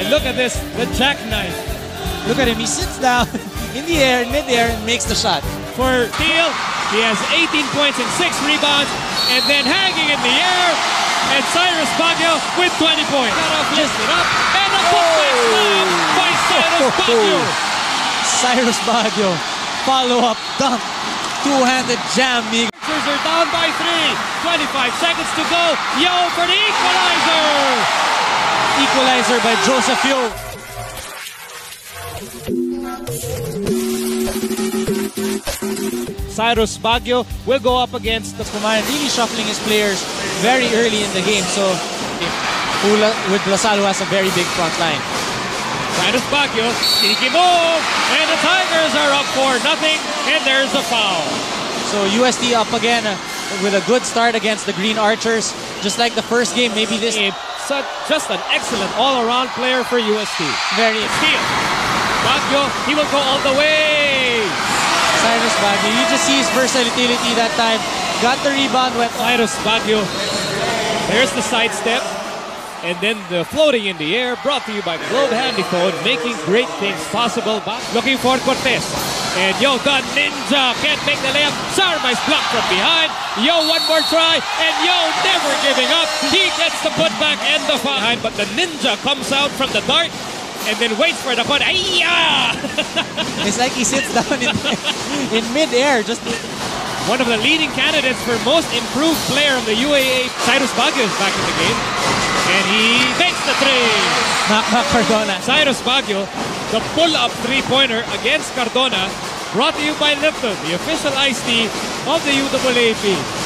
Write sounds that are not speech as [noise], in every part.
And look at this, the jackknife. Look at him. He sits down [laughs] in the air, in midair, and makes the shot. For Steele, he has 18 points and 6 rebounds. And then hanging in the air, and Cyrus Baguio with 20 points. Just it up, and a putback oh! slam by Cyrus [laughs] Baguio. Cyrus Baguio, follow-up dunk, two-handed jam. Mig- Sixers are down by three. 25 seconds to go. Yeo for the equalizer. Equalizer by Joseph Yeo. Cyrus Baguio will go up against the Kumaran really shuffling his players very early in the game. So Ula, with Lasalo has a very big front line. Cyrus Baguio. Sneaky move. And the Tigers are up for nothing. And there's a foul. So UST up again with a good start against the Green Archers. Just like the first game, maybe this Just an excellent all-around player for UST. very Steal. Baguio, he will go all the way. Cyrus Baguio. You just see his versatility that time. Got the rebound, went Cyrus Baguio. There's the sidestep. And then the floating in the air, brought to you by Globe Handyphone, making great things possible. Back looking for Cortez. And Yeo, the ninja can't make the layup. Sarma is blocked from behind. Yeo, one more try. And Yeo, never giving up. He gets the putback and the foul. But the ninja comes out from the dart and then waits for the put. Ayya! [laughs] It's like he sits down in, [laughs] in mid-air. Just One of the leading candidates for most improved player of the UAA, Cyrus Baguio is back in the game. And he makes the three. knock knock Cardona. Cyrus Baguio, the pull-up three-pointer against Cardona, brought to you by Lipton, the official iced tea of the UAAP.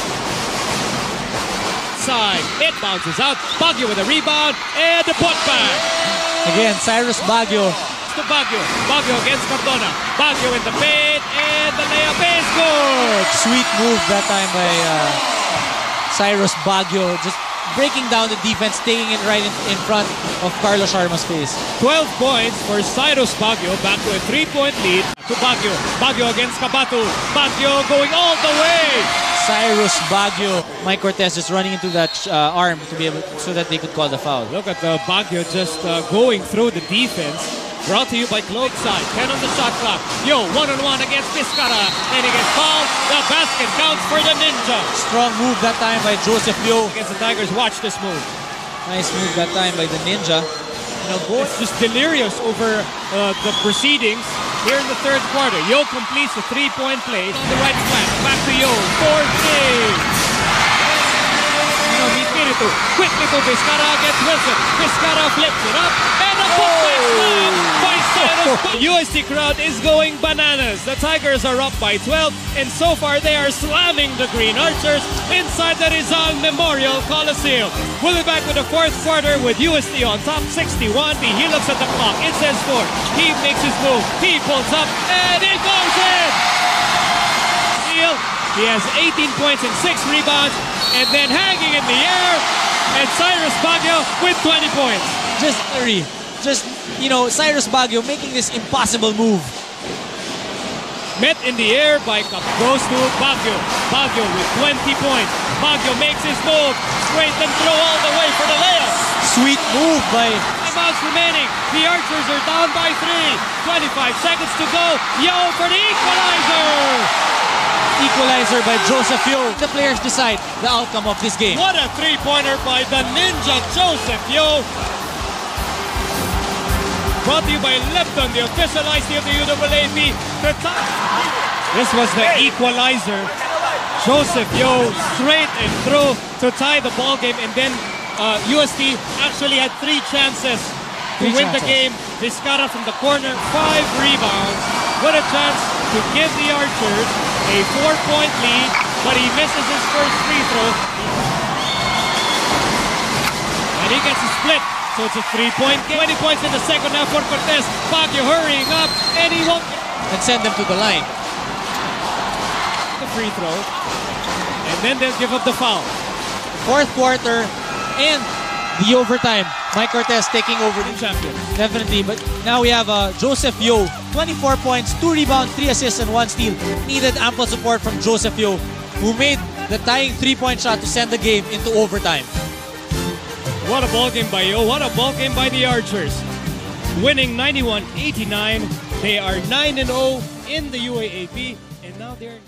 Side, it bounces out. Baguio with a rebound and the putback. Again, Cyrus Baguio. To Baguio. Baguio against Cardona. Baguio in the paint and the layup is good. Sweet move that time by uh, Cyrus Baguio. Just breaking down the defense, taking it right in, in front of Carlos Sharma's face. 12 points for Cyrus Baguio back to a three-point lead to Baguio. Baguio against Kabatu. Baguio going all the way. Cyrus Baguio. Mike Cortez just running into that uh, arm to be able so that they could call the foul. Look at the Baguio just uh, going through the defense. Brought to you by Globe Side. 10 on the shot clock. Yeo, one-on-one against Piscara. And he gets fouled. The basket counts for the Ninja. Strong move that time by Joseph Yeo. Against the Tigers, watch this move. Nice move that time by the Ninja. You know, both just delirious over uh, the proceedings here in the third quarter. Yeo completes the three-point play on the right flank. Back to Yeo. Four three. You know, Espiritu. Quickly to Vizcara against Wilson. Vizcara flips it up. And a slam oh. by UST [laughs] crowd is going bananas. The Tigers are up by 12. And so far, they are slamming the Green Archers inside the Rizal Memorial Coliseum. We'll be back with the fourth quarter with UST on top 61. He looks at the clock. It says four. He makes his move. He pulls up. And it goes in. He has 18 points and 6 rebounds. And then hanging in the air. And Cyrus Baguio with 20 points. just three. Just, you know, Cyrus Baguio making this impossible move. Met in the air by. Goes to Baguio. Baguio with 20 points. Baguio makes his move. Straight and throw all the way for the layup. Sweet move by Five Timeouts remaining. The Archers are down by three. 25 seconds to go. Yeo for the equalizer. Equalizer by Joseph Yeo. The players decide the outcome of this game. What a three-pointer by the Ninja Joseph Yeo. Brought to you by Lipton, the official IC of the UAAP. The top. This was the equalizer. Joseph Yeo straight and through to tie the ball game, and then uh, UST actually had three chances to Three win the chances. game. Vizcara from the corner, five rebounds. What a chance to give the Archers a four-point lead, but he misses his first free throw. And he gets a split. So it's a three-point game. 20 points in the second half for Cortez. Baguio hurrying up, and he won't And send them to the line. the free throw. And then they'll give up the foul. Fourth quarter and the overtime. Mike Cortez taking over the Champion. Definitely, but now we have uh, Joseph Yeo, 24 points, 2 rebounds, 3 assists, and 1 steal. Needed ample support from Joseph Yeo, who made the tying three-point shot to send the game into overtime. What a ball game by Yeo. What a ball game by the Archers. winning 91-89. They are 9 and 0 in the UAAP, and now they're